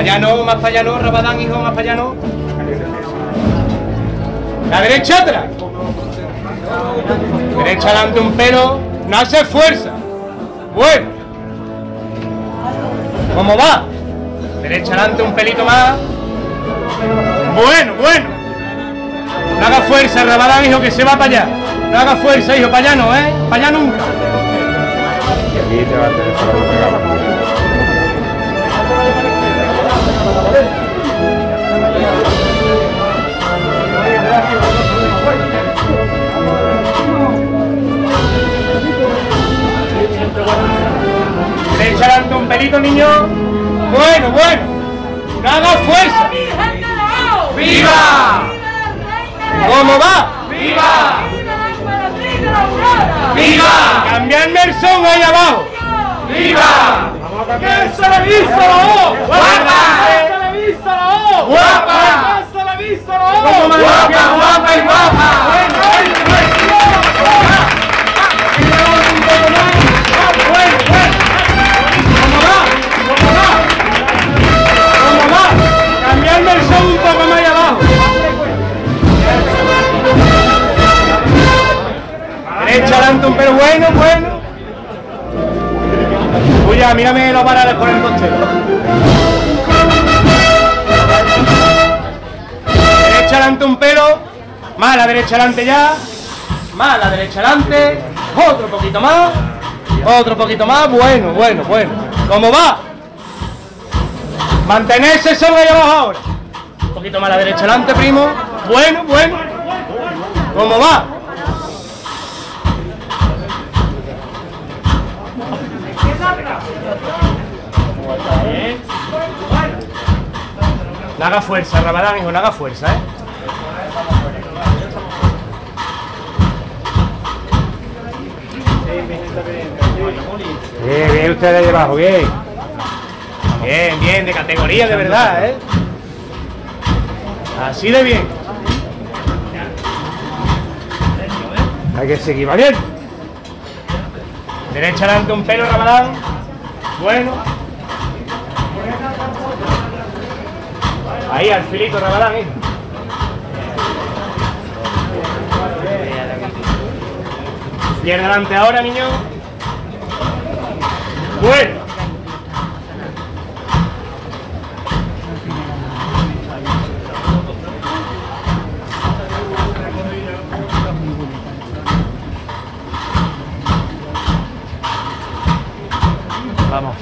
Allá no, más para allá no, Rabadán, hijo, más para allá no. La derecha atrás. Derecha adelante un pelo. No hace fuerza. Bueno. ¿Cómo va? Derecha adelante un pelito más. Bueno, bueno. No haga fuerza, Rabadán, hijo, que se va para allá. No haga fuerza, hijo, para allá no, ¿eh? Para allá nunca. Derecha adelante un pelito, niño. Bueno, bueno. No haga fuerza. ¡Viva! ¿Cómo va? ¡Viva! ¡Viva! Cambiarme el son ahí abajo. ¡Viva! ¡Que se le vista la O! ¡Guapa! ¡Que se le vista la O! ¡Guapa! ¡Que se le vista la O! ¡Guapa, guapa y guapa! El son un poco más ahí abajo. Derecha adelante un pelo bueno, bueno. Uy, mírame los varales por el costero. Derecha adelante un pelo. Más la derecha adelante ya. Más la derecha adelante. Otro poquito más. Otro poquito más. Bueno, bueno, bueno. ¿Cómo va? Mantenerse solo ahí abajo ahora. Un poquito más a la derecha adelante, primo. Bueno, bueno. ¿Cómo va? No haga fuerza, Ramadán, hijo, no haga fuerza, ¿eh? Bien, bien ustedes de abajo, bien. Bien, bien, de categoría, de verdad, ¿eh? Así de bien. Hay que seguir valiente. Derecha adelante un pelo, Ramadán. Bueno. Ahí, al filito, Ramadán, hijo. Izquierda adelante ahora, niño. Bueno. Vamos.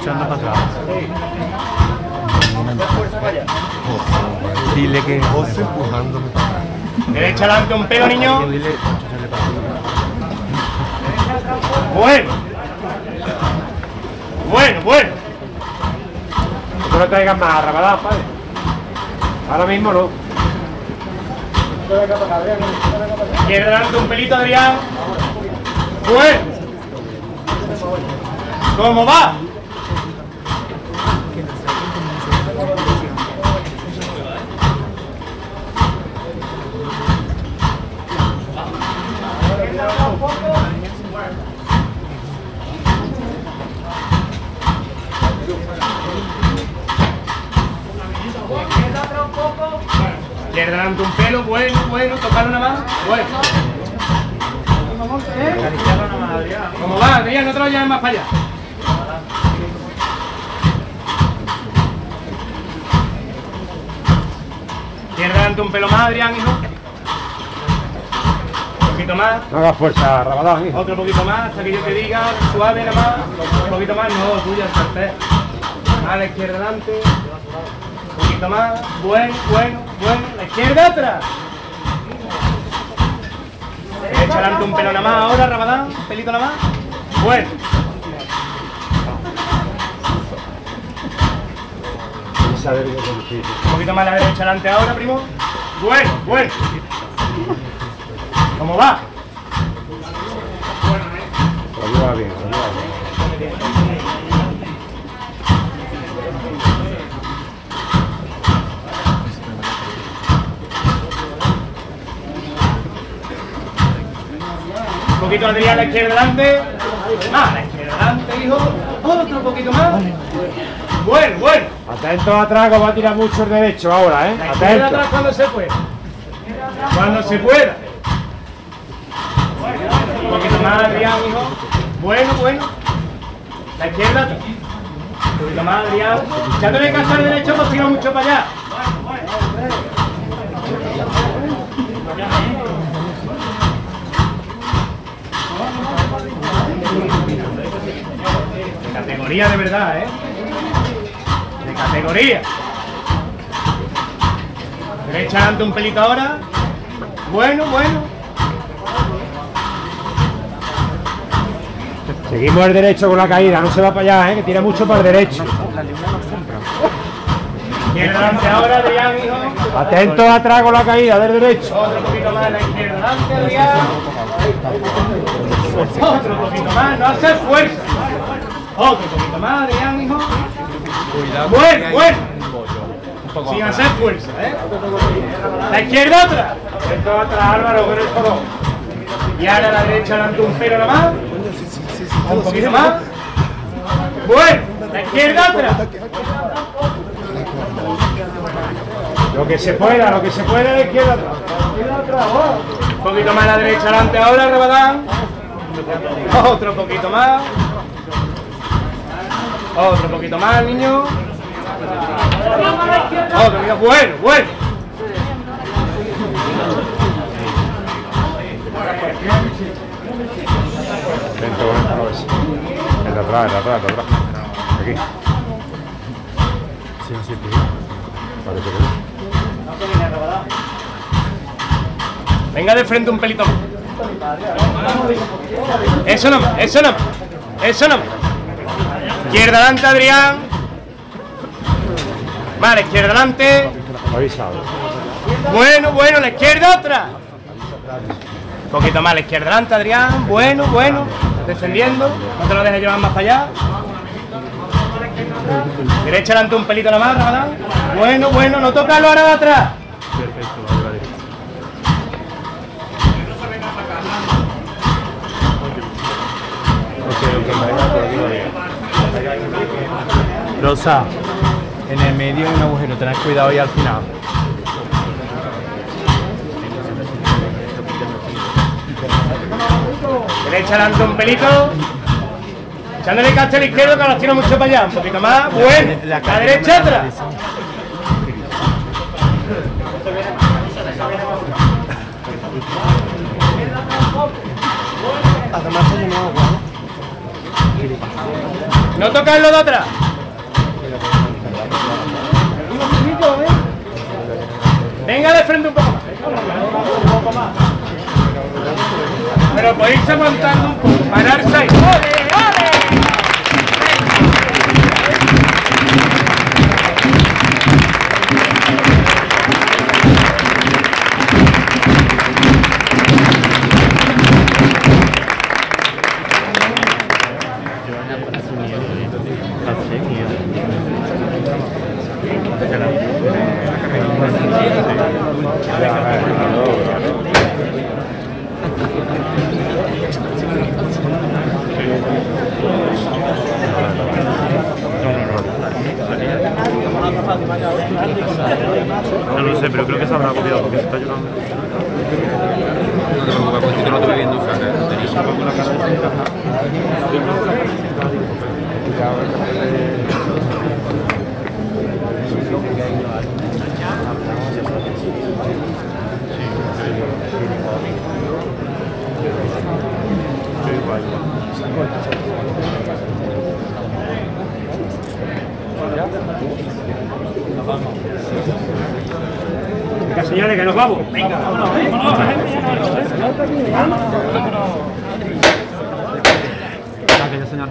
Echando para atrás. Dile que. José empujándome. Derecha adelante un pelo, niño. Dile. Bueno. Bueno, bueno. No lo traigas más, Ramadán, padre. Ahora mismo no. Izquierda adelante un pelito, Adrián. Bueno. ¿Cómo va? Izquierda adelante un pelo, bueno, tocar una más, bueno. ¿Cómo va, Adrián? No te lo lleves más para allá. Izquierda adelante un pelo más, Adrián, hijo. Un poquito más. No hagas fuerza, Ramadán, hijo. Otro poquito más, hasta que yo te diga, suave nada más. Un poquito más, no, tuya, tercer. A la izquierda adelante. Un poquito más. Bueno, bueno, bueno. La izquierda atrás. Derecha adelante un pelo nada más ahora, Ramadán. Un pelito nada más. Bueno. Un poquito más a la derecha adelante ahora, primo. Bueno, bueno. ¿Cómo va? Lo lleva bien. Poquito Adrián a la izquierda adelante. Más a la izquierda adelante, hijo. Otro poquito más. Bueno, bueno. Atento atrás que va a tirar mucho el derecho ahora, ¿eh? La atrás cuando se pueda. Cuando se pueda. Un poquito más, Adrián, hijo. Bueno, bueno. La izquierda atrás. Un poquito más, Adrián. Echándole caso al derecho, pues tira mucho para allá. De categoría de verdad, ¿eh? De categoría. Derecha adelante un pelito ahora. Bueno, bueno. Seguimos el derecho con la caída, no se va para allá, ¿eh? Que tira mucho para el derecho. Izquierda adelante ahora, Adrián, hijo. Atento atrás con la caída del derecho. Otro poquito más a la izquierda adelante, Adrián. Otro poquito más, no hace fuerza. Otro poquito más, Adrián, hijo. Bueno, bueno. Sin hacer fuerza, ¿eh? La izquierda otra. Atento atrás, Álvaro, con el codo. Y ahora la derecha adelante un pelo nada más. Un poquito más. Bueno, la izquierda otra. Lo que se pueda, lo que se pueda la izquierda atrás. Un poquito más a la derecha adelante ahora, Rabadán. Otro poquito más. Otro poquito más, niño. Otro poquito. Bueno, bueno. Con esta cabeza. El de atrás, el de atrás, el de atrás. Aquí. Sí, sí, sí. Parece que no. Venga de frente un pelito. Eso no eso no. Eso no. Izquierda adelante, Adrián. Vale, izquierda adelante. Bueno, bueno, la izquierda otra. Un poquito más, la izquierda adelante, Adrián. Bueno, bueno. Defendiendo. No te lo dejes llevar más para allá. Derecha adelante un pelito nada más. Bueno, bueno, no tocarlo ahora de atrás. Perfecto, vale. Rosa, en el medio hay un agujero, tened cuidado ahí al final. Derecha adelante un pelito. Echándole cacho a la izquierda que los tiro mucho para allá. Un poquito más. Bueno. La derecha atrás. No tocarlo de atrás. Venga de frente un poco más. Pero podéis aguantando un poco. Pararse ahí. Venga, señores, que nos vamos. Venga,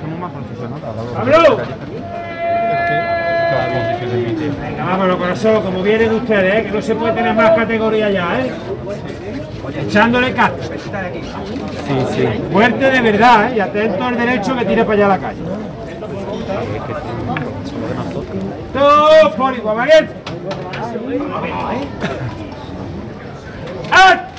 que más. ¡Vámonos! Venga, vámonos, corazón, como vienen ustedes, ¿eh? que no se puede tener más categoría ya, ¿eh? Echándole cacho. Sí, sí. Fuerte de verdad, ¿eh? Y atento al derecho que tire para allá la calle. Dos por Iguamaguet. ¡At!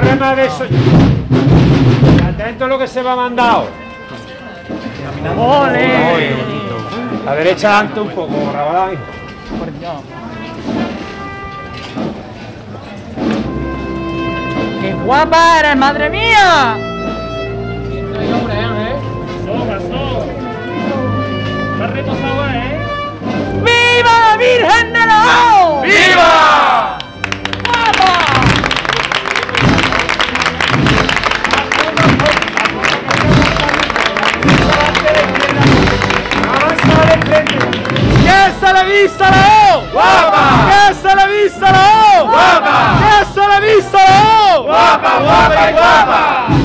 ¡Venga, eso. Atento a lo que se va ahora. ¡Ole! La derecha adelante un poco, Dios. ¡Qué guapa eres, madre mía! ¡Viva la Virgen de la O! ¡Viva! ¡Que se le vista la O! ¡Guapa! ¡Que se le vista la O! ¡Guapa! ¡Que se le vista la O! ¡Guapa, guapa y guapa!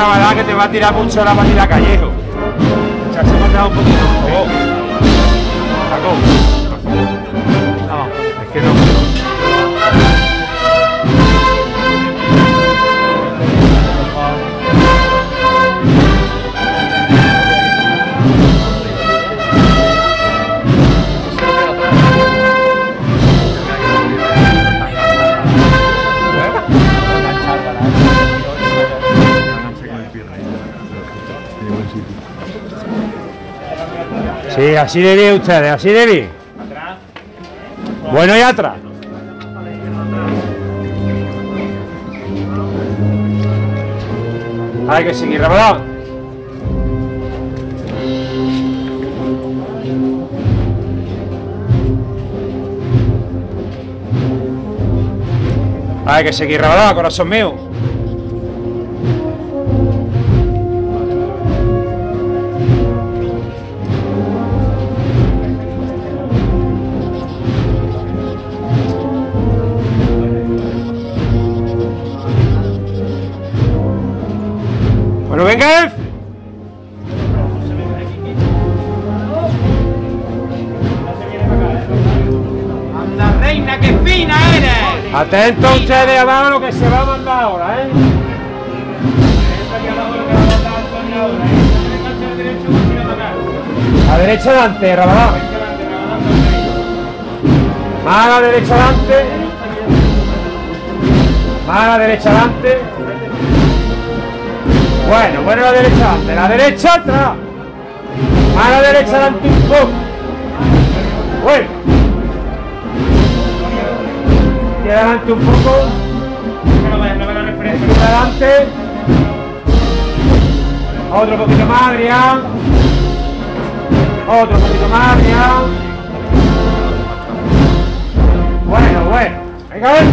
Que te va a tirar mucho la partida Callejo. Sí, así de bien ustedes, así de bien. Bueno y atrás. Hay que seguir, Rabadán. Hay que seguir, Rabadán, corazón mío. Bueno, venga, F. ¡Anda, reina, qué fina eres! Atentos ustedes abajo lo que se va a mandar ahora, ¿eh? A derecha adelante, Rabadán. Más a la derecha adelante. Más a la derecha adelante. Bueno, bueno la derecha adelante. La derecha atrás. A la derecha adelante un poco. Bueno. Y adelante un poco. Aquí adelante. Otro poquito más, Adrián. Otro poquito más, Adrián. Bueno, bueno. Venga, a ver.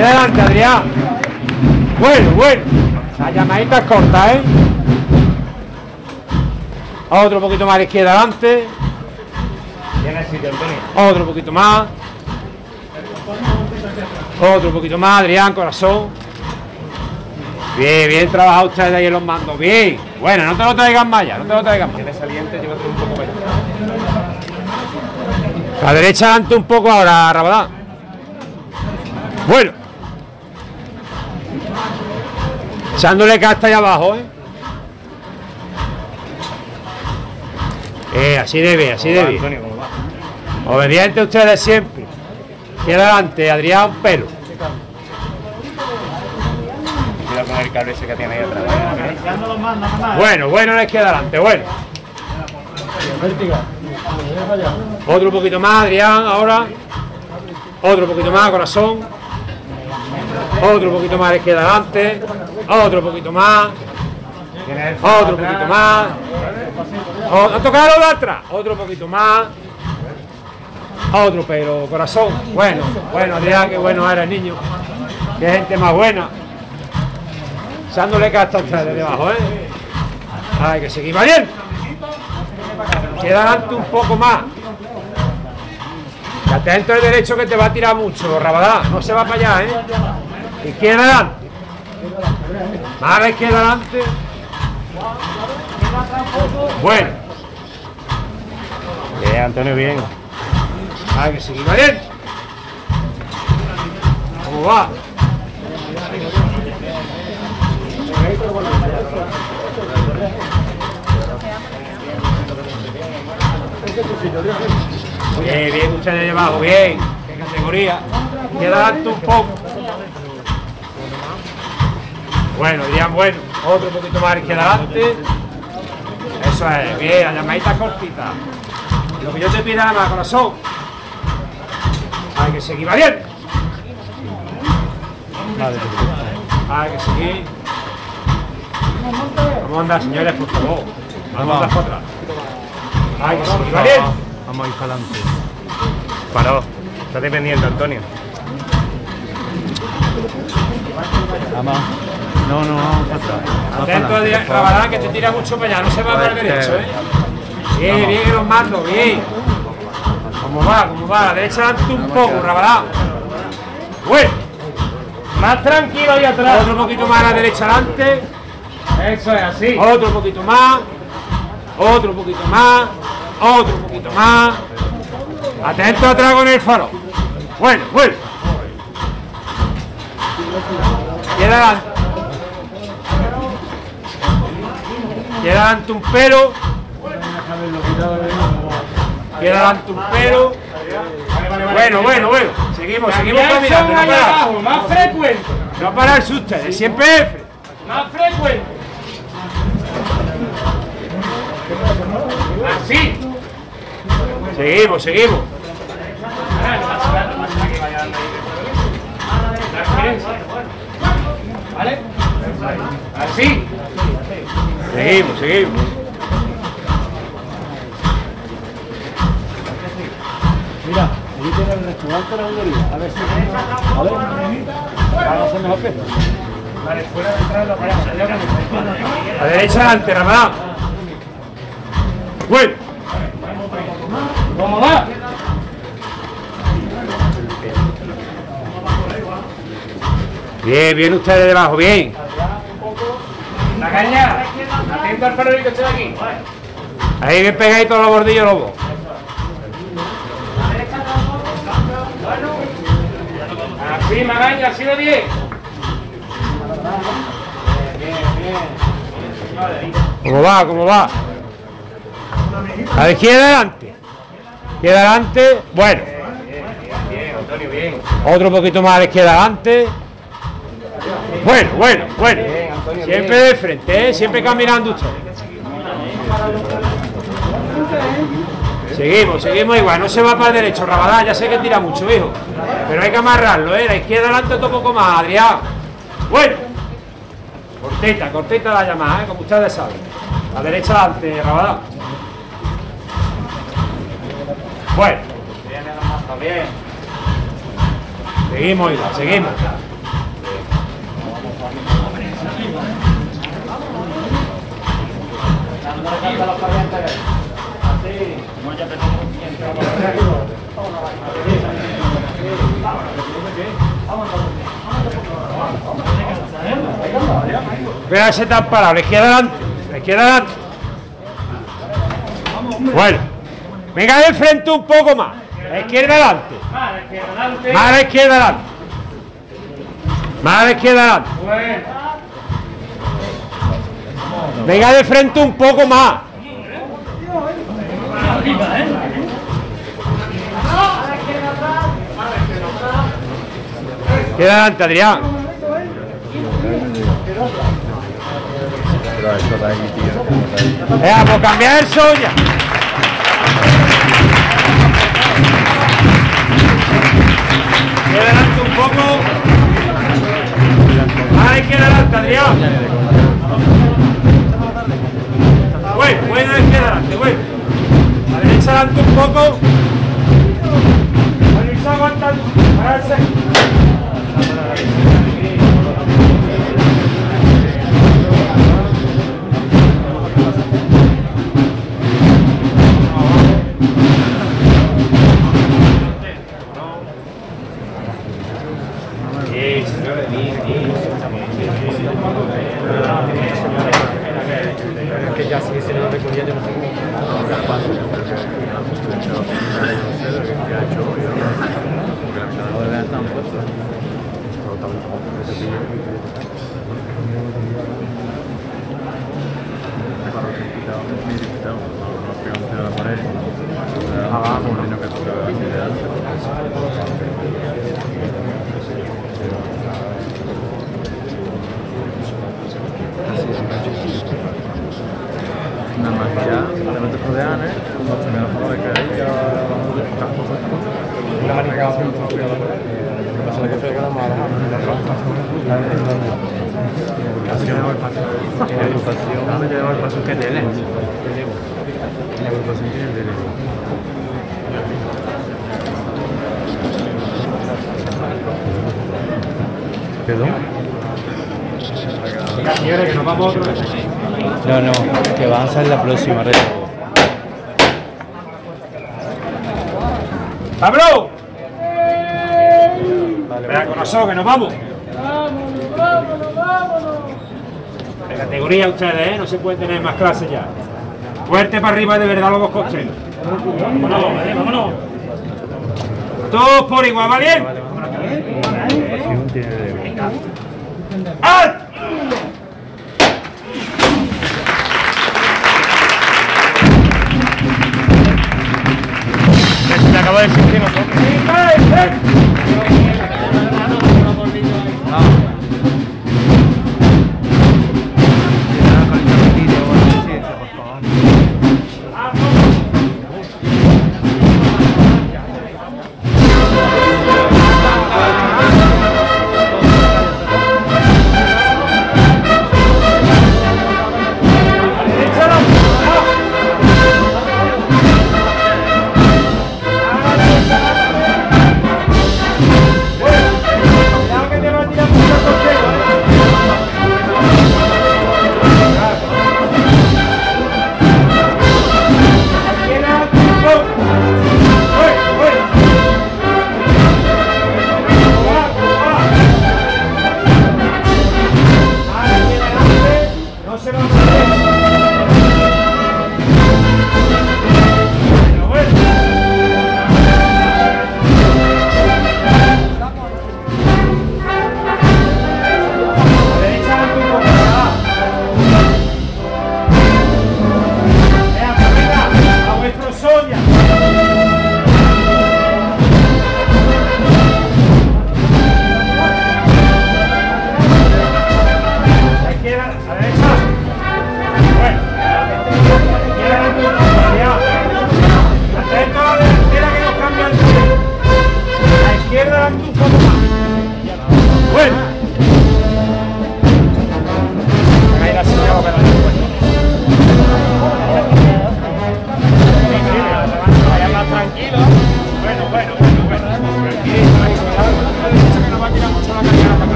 Y adelante, Adrián. Bueno, bueno. La llamadita es corta, ¿eh? Otro poquito más a la izquierda adelante. Otro poquito más. Otro poquito más, Adrián, corazón. Bien, bien trabajado ustedes ahí en los mandos. Bien. Bueno, no te lo traigan más ya, no te lo traigan más. saliente, llévatelo un poco para allá. La derecha adelante un poco ahora, Rabadán. Bueno. Echándole casta ahí abajo, ¿eh? Eh, así debe, así debe. Obediente ustedes siempre. Queda adelante, Adrián Pelo. Cuidado con el cable ese que tiene ahí atrás. Bueno, bueno les queda adelante, bueno. Otro poquito más, Adrián, ahora. Otro poquito más, corazón. Otro poquito más les queda adelante. Otro poquito más. Otro poquito más. O- a tocar de atrás. Otro poquito más. Otro, pero corazón. Bueno, bueno, Adrián, qué bueno eres, niño. Qué gente más buena. Echándole casta a ustedes debajo, ¿eh? Hay que seguir bien. Queda adelante un poco más. Atento al derecho que te va a tirar mucho, Rabadá. No se va para allá, ¿eh? Izquierda adelante. Más la izquierda adelante. Bueno. Bien, Antonio, bien. Hay que seguir bien. ¿Cómo va? Bien, bien, de abajo, bien. Qué categoría. Queda alto un poco. Bueno, dirían bueno. Otro poquito más izquierda adelante. Eso es, bien, la llamadita cortita. Lo que yo te pida más, corazón. Hay que seguir bien. Hay que seguir. Vamos a andar, señores, por favor. Vamos a andar para atrás. Hay que seguir bien. Vamos a ir para adelante. Paró. Está dependiendo, Antonio. Vamos. No, no, vamos Atento a por favor. Rabadán, que te tira mucho para allá, no se va para el derecho, ¿eh? Bien, bien, los mando, bien. ¿Cómo va? ¿Cómo va? La derecha adelante un poco, Rabadán. Bueno, Más tranquilo ahí atrás. otro poquito más a la derecha adelante. Eso es así. Otro poquito más. Otro poquito más. Otro poquito más. Atento atrás con el faro. Bueno, bueno. Queda adelante. Queda adelante un pero. Queda adelante un pero. Bueno, bueno, bueno. Seguimos, seguimos caminando. No parar. abajo, más frecuente. No pararse ustedes. Siempre F. Más frecuente. Así. Seguimos, seguimos. ¿Vale? Así. Seguimos, seguimos. Mira, allí tiene el restaurante la hondería. A ver si. ¿Vale? Para hacer mejor que. A la derecha adelante, Ramadán. Bueno, ¿Cómo va? bien, bien ustedes debajo, bien. La caña. Atento al farolito de aquí. Ahí bien pegadito los bordillos lobo. Así, Magaña, así de bien. ¿Cómo va? ¿Cómo va? A la izquierda adelante. Izquierda adelante. Bueno. Otro poquito más a la izquierda adelante. Bueno, bueno, bueno. Siempre de frente, ¿eh? siempre caminando usted. Seguimos, seguimos igual. No se va para el derecho, Rabadán. Ya sé que tira mucho, hijo. Pero hay que amarrarlo, ¿eh? La izquierda adelante otro poco más, Adrián. Bueno. Cortita, cortita la llamada, ¿eh? como ustedes saben. La derecha adelante, Rabadán. Bueno. Seguimos, igual, seguimos. Vea ese tan parado, la izquierda adelante, la izquierda adelante. Bueno, venga de frente un poco más, la izquierda adelante, Más a la izquierda, adelante. más a la izquierda adelante, más a la izquierda adelante. Venga de frente un poco más. Queda adelante, Adrián. Pues cambiar el soya. Queda adelante un poco. Ahí queda adelante, Adrián. Güey, güey, no queda adelante, güey. A la derecha adelante un poco. ¿Perdón? Señores, que nos vamos. No, no, que va a la próxima red. ¡Pablo! Corazón, que nos vamos. De categoría ustedes, ¿eh? No se puede tener más clases ya. Fuerte para arriba de verdad los dos costeros. Vámonos, vale, vámonos. Todos por igual, ¿vale? ¡Al! Se acaba de decir que nosotros. Cuidado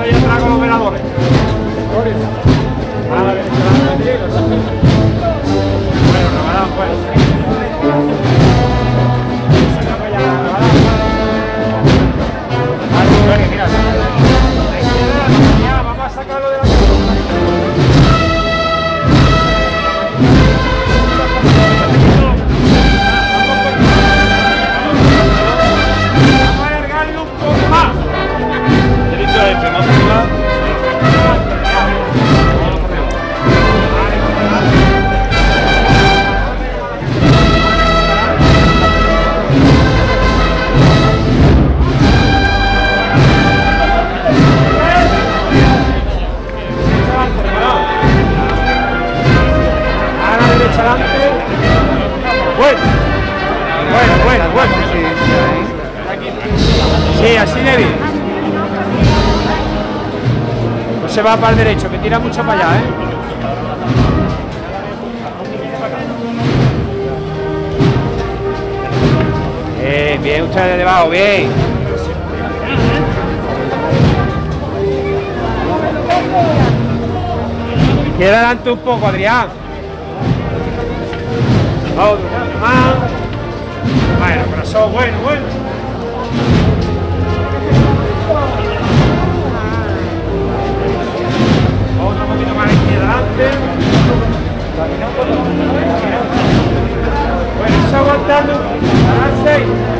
ahí atrás con los veladores. Se va para el derecho, que tira mucho para allá, ¿eh? Bien, bien, usted de debajo, bien. Queda adelante un poco, Adrián. Poquito más. Bueno, corazón, bueno, bueno. aguantando. Avance.